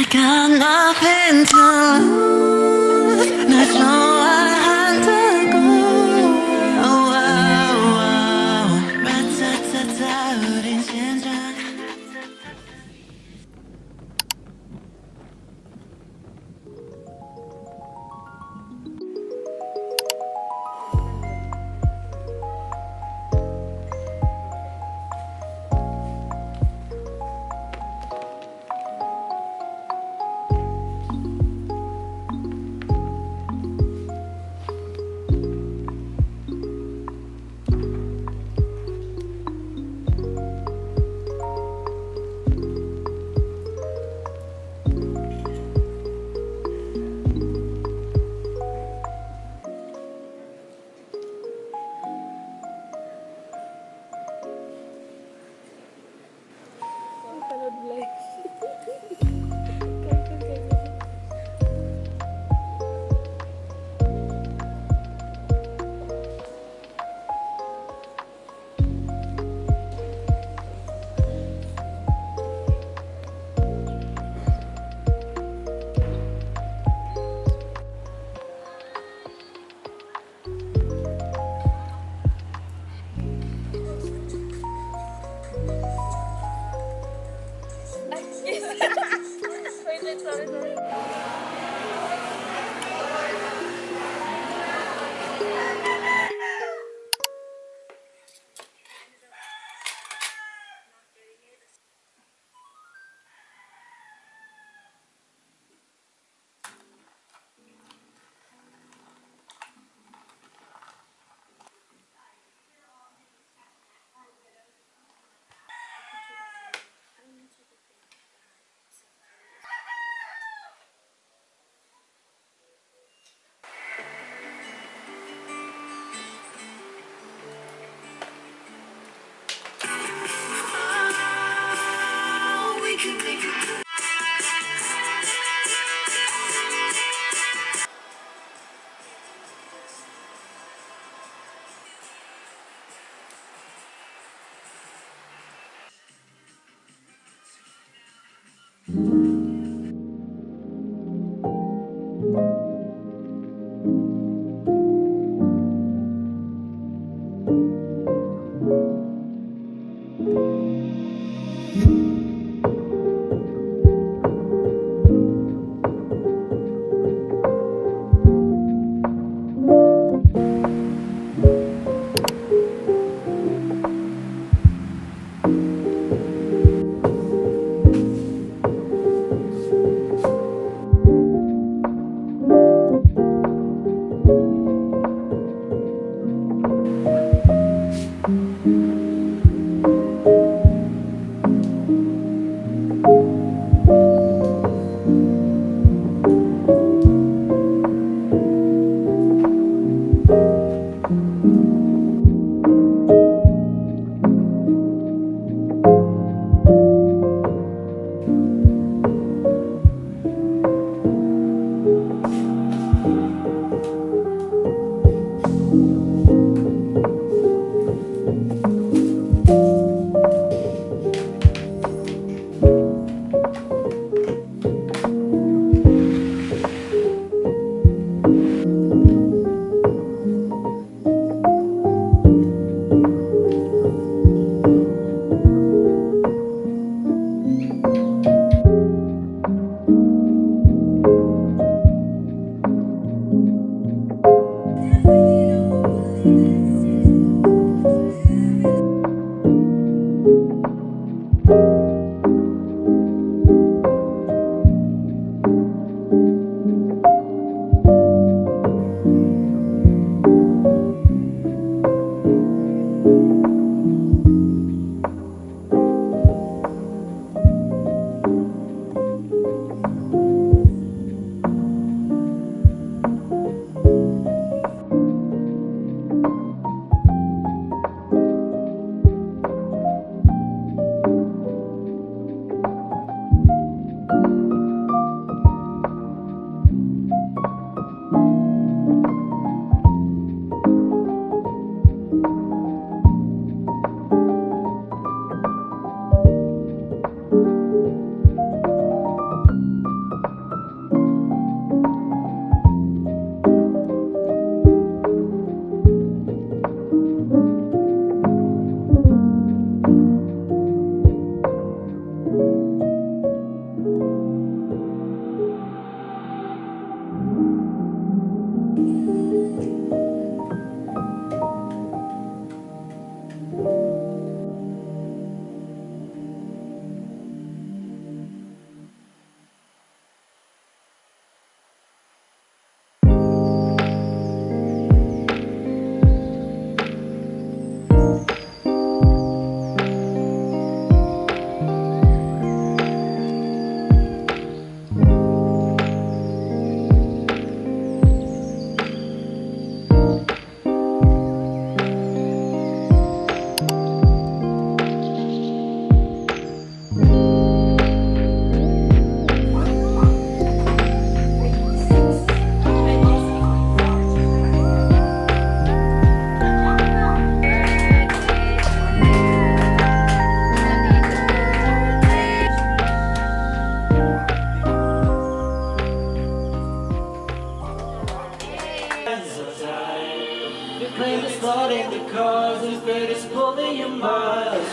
I got nothing to lose.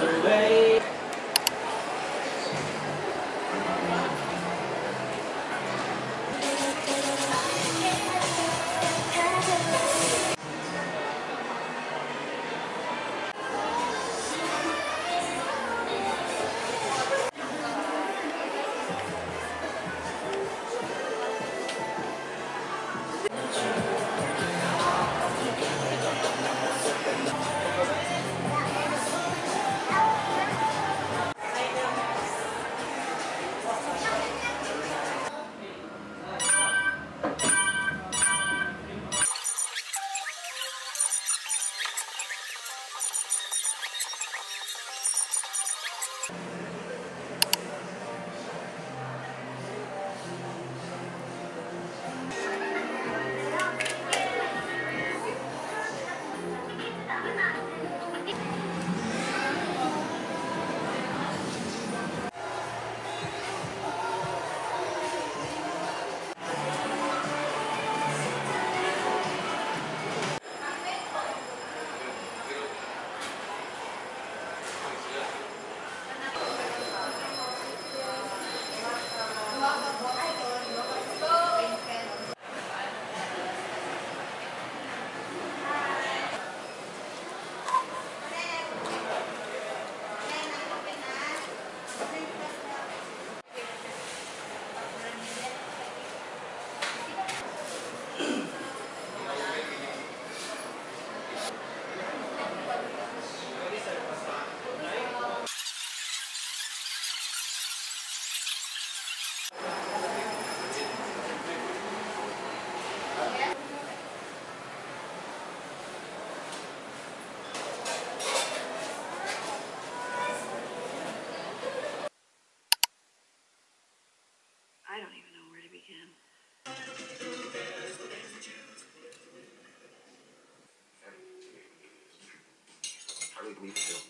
miles How did